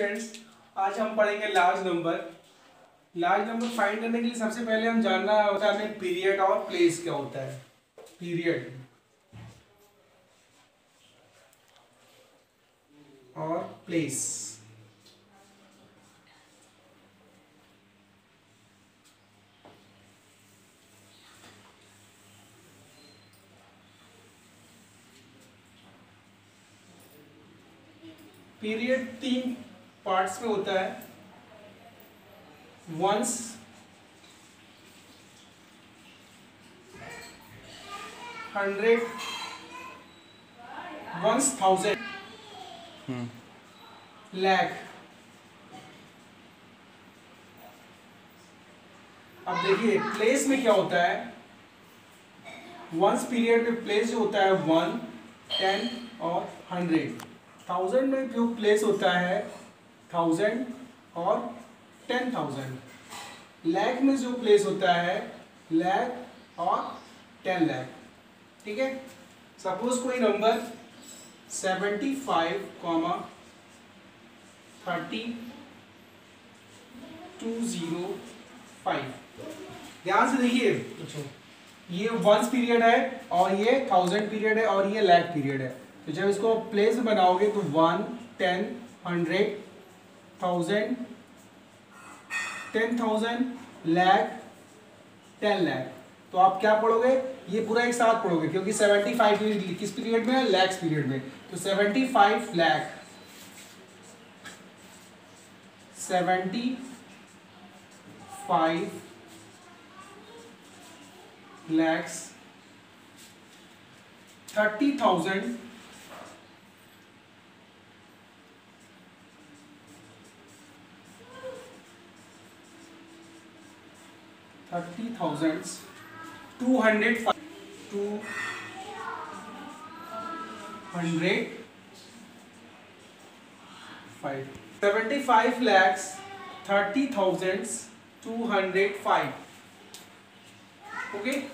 Students आज हम पढ़ेंगे large number large number find करने के लिए सबसे पहले हम जानना होता है पीरियड और प्लेस क्या होता है. पीरियड और प्लेस पीरियड तीन पार्ट्स में होता है। Ones hundred ones thousand lakh अब देखिए प्लेस में क्या होता है? वंस पीरियड में प्लेस जो होता है वन टेन और हंड्रेड थाउज़ेंड में जो प्लेस होता है थाउज़ेंड और टेन थाउज़ेंड लैख में जो प्लेस होता है लैख और टेन लैख ठीक है? सपोज़ कोई number seventy five comma thirty two zero five ध्यान से देखिए। पूछो ये वंस पीरियड है और ये थाउज़ेंड पीरियड है और ये लैख पीरियड है। तो जब इसको प्लेस बनाओगे तो one ten hundred thousand ten thousand lakh ten lakh तो आप क्या पढ़ोगे? ये पूरा एक साथ पढ़ोगे, क्योंकि सेवेंटी फाइव किस पीरियड में? लैक्स पीरियड में. तो seventy five lakh seventy five lakhs thirty thousand thirty thousands two hundred two hundred five seventy five lakhs thirty thousands two hundred five. Okay?